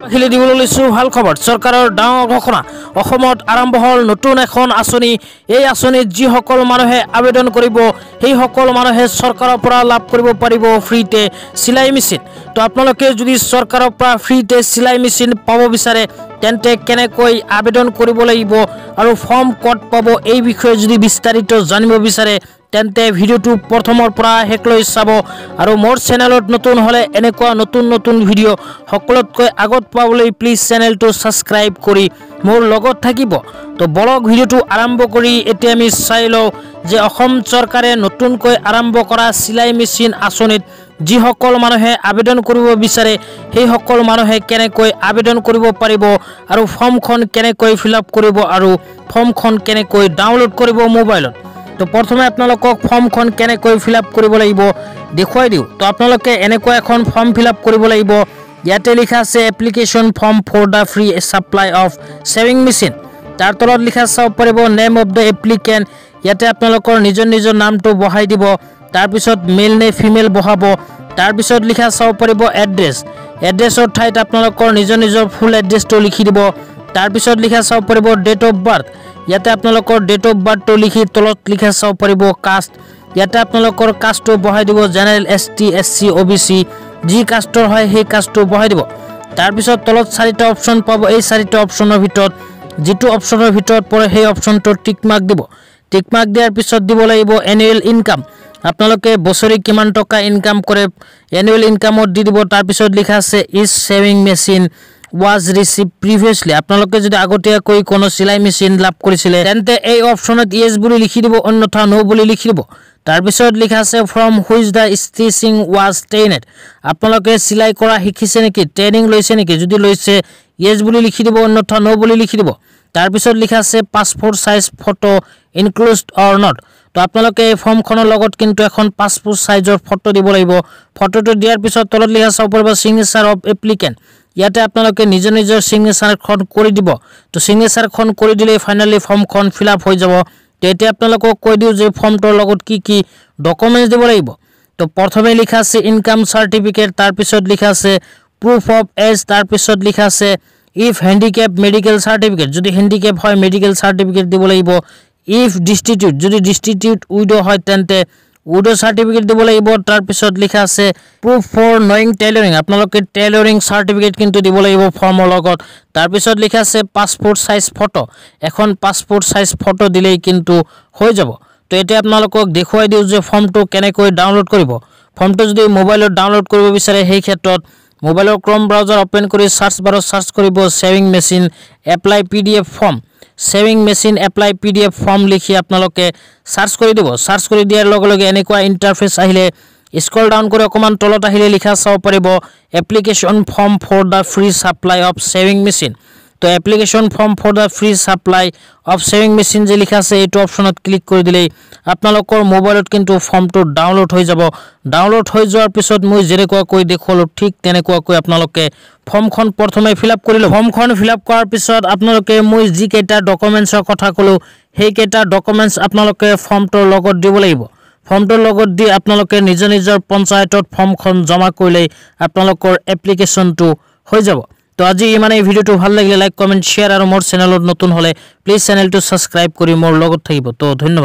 খেলি দিবলৈ লৈছোঁ ভাল খবৰ। চৰকাৰৰ ডাঙৰ ঘোষণা অসমত আৰম্ভ হ'ল নতুন এখন আঁচনি। এই আঁচনিত যিসকল মানুহে আবেদন কৰিব সেইসকল মানুহে চৰকাৰৰ পৰা লাভ কৰিব পাৰিব ফ্ৰীতে চিলাই মেচিন। তো আপোনালোকে যদি চৰকাৰৰ পৰা ফ্ৰীতে চিলাই মেচিন পাব বিচাৰে তেন্তে কেনেকৈ আবেদন কৰিব লাগিব আৰু ফৰ্ম ক'ত পাব এই বিষয়ে যদি বিস্তাৰিত জানিব বিচাৰে তেন্তে ভিডিঅ'টো প্ৰথমৰ পৰা শেষলৈ চাব। আৰু মোৰ চেনেলত নতুন হ'লে এনেকুৱা নতুন নতুন ভিডিঅ' সকলোতকৈ আগত পাবলৈ প্লিজ চেনেলটো ছাবস্ক্ৰাইব কৰি মোৰ লগত থাকিব। তো বলক ভিডিঅ'টো আৰম্ভ কৰি এতিয়া আমি চাই লওঁ যে অসম চৰকাৰে নতুনকৈ আৰম্ভ কৰা চিলাই মেচিন আঁচনিত যিসকল মানুহে আবেদন কৰিব বিচাৰে সেইসকল মানুহে কেনেকৈ আবেদন কৰিব পাৰিব আৰু ফৰ্মখন কেনেকৈ ফিল আপ কৰিব আৰু ফৰ্মখন কেনেকৈ ডাউনলোড কৰিব মোবাইলত। তো প্ৰথমে আপোনালোকক ফৰ্মখন কেনেকৈ ফিল আপ কৰিব লাগিব দেখুৱাই দিওঁ। তো আপোনালোকে এনেকুৱা এখন ফৰ্ম ফিল আপ কৰিব লাগিব। ইয়াতে লিখা আছে application form for the free supply of sewing machine তাৰ তলত লিখা চাব পাৰিব নেম অফ দ্য এপ্লিকেণ্ট ইয়াতে আপোনালোকৰ নিজৰ নিজৰ নামটো বহাই দিব। তাৰপিছত মেল নে ফিমেল বহাব। তাৰপিছত লিখা চাব পাৰিব এড্ৰেছ এড্ৰেছৰ ঠাইত আপোনালোকৰ নিজৰ নিজৰ ফুল এড্ৰেছটো লিখি দিব। তাৰপিছত লিখা চাব পাৰিব ডেট অফ বাৰ্থ ইয়াতে আপোনালোকৰ ডেট অফ বাৰ্থটো লিখি তলত লিখা চাব পাৰিব কাষ্ট ইয়াতে আপোনালোকৰ কাষ্টটো বহাই দিব general S T S C O' B C যি কাষ্টৰ হয় সেই কাষ্টটো বহাই দিব। তাৰপিছত তলত চাৰিটা অপশ্যন পাব এই চাৰিটা অপশ্যনৰ ভিতৰত যিটো অপশ্যনৰ ভিতৰত পৰে সেই অপশ্যনটো টিক মাৰ্ক দিব। টিক মাৰ্ক দিয়াৰ পিছত দিব লাগিব এনুৱেল ইনকাম আপোনালোকে বছৰি কিমান টকা ইনকাম কৰে এনুৱেল ইনকামত দি দিব তাৰপিছত লিখা আছে is sewing machine was received previously আপোনালোকে যদি আগতীয়াকৈ কোনো চিলাই মেচিন লাভ কৰিছিলে তেন্তে এই অপশ্যনত য়েছ বুলি লিখি দিব অন্যথা ন' বুলি লিখি দিব। তাৰপিছত লিখা আছে from which the stitching was trained আপোনালোকে চিলাই কৰা শিকিছে নেকি? ট্ৰেইনিং লৈছে নেকি? যদি লৈছে য়েছ বুলি লিখি দিব অন্যথা ন' বুলি লিখি দিব। তাৰপিছত লিখা আছে passport size photo included or not তো আপোনালোকে এই ফৰ্মখনৰ লগত কিন্তু এখন পাছপৰ্ট চাইজৰ ফটো দিব লাগিব। ফটোটো দিয়াৰ পিছত তলত লিখা চাব পাৰিব ছিগনেচাৰ অফ এপ্লিকেণ্ট ইয়াতে আপোনালোকে নিজৰ নিজৰ ছিগনেচাৰখন কৰি দিব। তো ছিগনেচাৰখন কৰি দিলেই ফাইনেলি ফৰ্মখন ফিল আপ হৈ যাব। তো এতিয়া আপোনালোকক কৈ দিওঁ যে ফৰ্মটোৰ লগত কি কি ডকুমেণ্টছ দিব লাগিব। তো প্ৰথমে লিখা আছে ইনকাম চাৰ্টিফিকেট তাৰপিছত লিখা আছে প্ৰুফ অফ এজ তাৰপিছত লিখা আছে ইফ হেণ্ডিকেপ মেডিকেল চাৰ্টিফিকেট যদি হেণ্ডিকেপ হয় মেডিকেল চাৰ্টিফিকেট দিব লাগিব। ইফ ডিষ্টিটিউট যদি ডিষ্টিটিউট উইড' হয় তেন্তে উইড' চাৰ্টিফিকেট দিব লাগিব। তাৰপিছত লিখা আছে প্ৰুফ ফৰ নয়িং টেইলৰিং আপোনালোকে টেইলৰিং চাৰ্টিফিকেট কিন্তু দিব লাগিব ফৰ্মৰ লগত। তাৰপিছত লিখা আছে পাছপৰ্ট চাইজ ফটো এখন পাছপৰ্ট চাইজ ফটো দিলেই কিন্তু হৈ যাব। তো এতিয়া আপোনালোকক দেখুৱাই দিওঁ যে ফৰ্মটো কেনেকৈ ডাউনলোড কৰিব। ফৰ্মটো যদি মোবাইলত ডাউনলোড কৰিব বিচাৰে সেই ক্ষেত্ৰত মোবাইলৰ ক্ৰম ব্ৰাউজাৰ অ'পেন কৰি চাৰ্চ বাৰত চাৰ্চ কৰিব sewing machine apply P D F form. Sewing machine apply P D F form লিখি আপোনালোকে চাৰ্চ কৰি দিব। চাৰ্চ কৰি দিয়াৰ লগে লগে এনেকুৱা ইণ্টাৰফেচ আহিলে স্ক্ৰল ডাউন কৰি অকণমান তলত আহিলে লিখা চাব পাৰিব। Application form for the free supply of sewing machine. তো application form for the free supply of sewing machine যে লিখা আছে এইটো অপশ্যনত ক্লিক কৰি দিলেই আপোনালোকৰ মোবাইলত কিন্তু ফৰ্মটো ডাউনলোড হৈ যাব। ডাউনলোড হৈ যোৱাৰ পিছত মই যেনেকুৱাকৈ দেখুৱালোঁ ঠিক তেনেকুৱাকৈ আপোনালোকে ফৰ্মখন প্ৰথমে ফিল আপ কৰিলোঁ। ফৰ্মখন ফিল আপ কৰাৰ পিছত আপোনালোকে মই যিকেইটা ডকুমেণ্টছৰ কথা ক'লোঁ সেইকেইটা ডকুমেণ্টছ আপোনালোকে ফৰ্মটোৰ লগত দিব লাগিব। ফৰ্মটোৰ লগত দি আপোনালোকে নিজৰ নিজৰ পঞ্চায়তত ফৰ্মখন জমা কৰিলেই আপোনালোকৰ এপ্লিকেশ্যনটো হৈ যাব। তো আজি ইমানেই ভিডিঅ'টো ভাল লাগিলে লাইক কমেণ্ট শ্বেয়াৰ আৰু মোৰ চেনেলত নতুন হ'লে প্লিজ চেনেলটো ছাবস্ক্ৰাইব কৰি মোৰ লগত থাকিব। তো ধন্যবাদ।